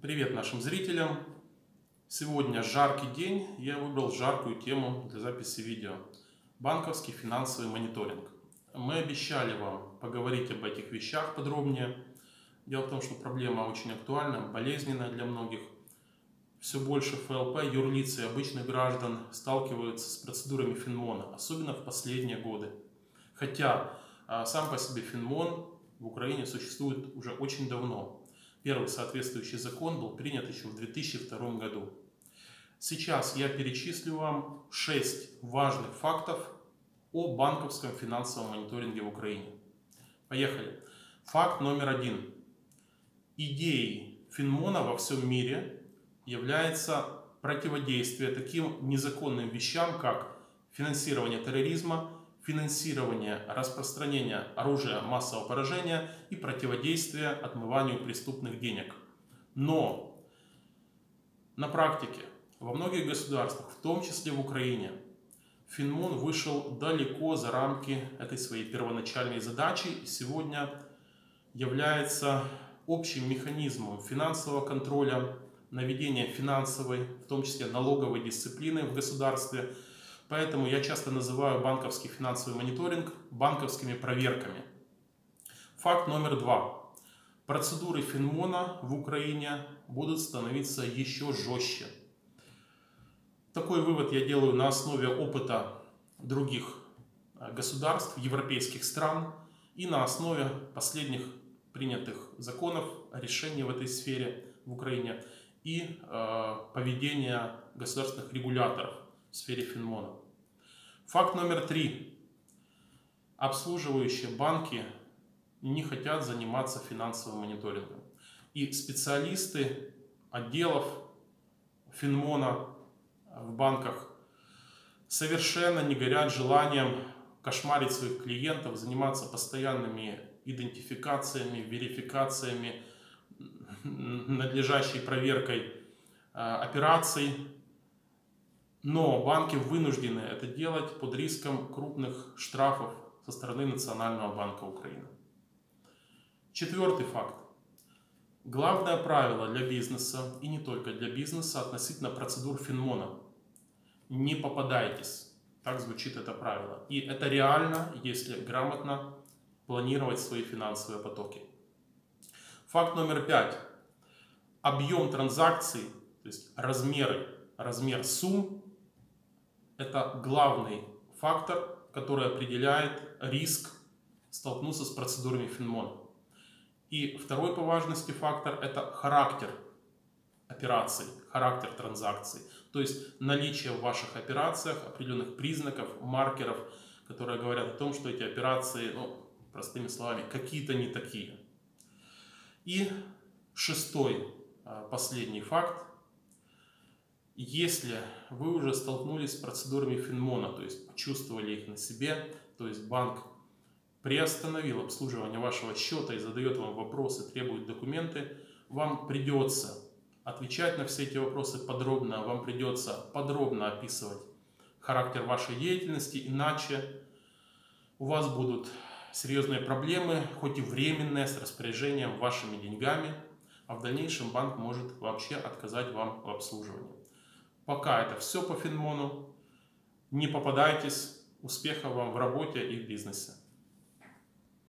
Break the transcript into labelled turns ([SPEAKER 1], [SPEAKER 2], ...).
[SPEAKER 1] Привет нашим зрителям! Сегодня жаркий день, я выбрал жаркую тему для записи видео. Банковский финансовый мониторинг. Мы обещали вам поговорить об этих вещах подробнее. Дело в том, что проблема очень актуальна, болезненная для многих. Все больше ФЛП, юрлиц и обычных граждан сталкиваются с процедурами Финмона, особенно в последние годы. Хотя а, сам по себе Финмон в Украине существует уже очень давно. Первый соответствующий закон был принят еще в 2002 году. Сейчас я перечислю вам 6 важных фактов о банковском финансовом мониторинге в Украине. Поехали. Факт номер один. Идеей Финмона во всем мире является противодействие таким незаконным вещам, как финансирование терроризма, финансирование распространения оружия массового поражения и противодействие отмыванию преступных денег. Но на практике во многих государствах, в том числе в Украине, Финмон вышел далеко за рамки этой своей первоначальной задачи и сегодня является общим механизмом финансового контроля, наведения финансовой, в том числе налоговой дисциплины в государстве – Поэтому я часто называю банковский финансовый мониторинг банковскими проверками. Факт номер два. Процедуры Финмона в Украине будут становиться еще жестче. Такой вывод я делаю на основе опыта других э, государств, европейских стран и на основе последних принятых законов, решений в этой сфере в Украине и э, поведения государственных регуляторов в сфере Финмона. Факт номер три. Обслуживающие банки не хотят заниматься финансовым мониторингом. И специалисты отделов Финмона в банках совершенно не горят желанием кошмарить своих клиентов, заниматься постоянными идентификациями, верификациями, надлежащей проверкой э, операций, но банки вынуждены это делать под риском крупных штрафов со стороны Национального банка Украины. Четвертый факт. Главное правило для бизнеса, и не только для бизнеса, относительно процедур Финмона. Не попадайтесь. Так звучит это правило. И это реально, если грамотно планировать свои финансовые потоки. Факт номер пять. Объем транзакций, то есть размеры, размер сумм это главный фактор, который определяет риск столкнуться с процедурами Финмон. И второй по важности фактор – это характер операций, характер транзакций. То есть наличие в ваших операциях определенных признаков, маркеров, которые говорят о том, что эти операции, ну, простыми словами, какие-то не такие. И шестой, а, последний факт если вы уже столкнулись с процедурами Финмона, то есть почувствовали их на себе, то есть банк приостановил обслуживание вашего счета и задает вам вопросы, требует документы, вам придется отвечать на все эти вопросы подробно, вам придется подробно описывать характер вашей деятельности, иначе у вас будут серьезные проблемы, хоть и временные, с распоряжением вашими деньгами, а в дальнейшем банк может вообще отказать вам в обслуживании. Пока это все по Финмону. Не попадайтесь. Успехов вам в работе и в бизнесе.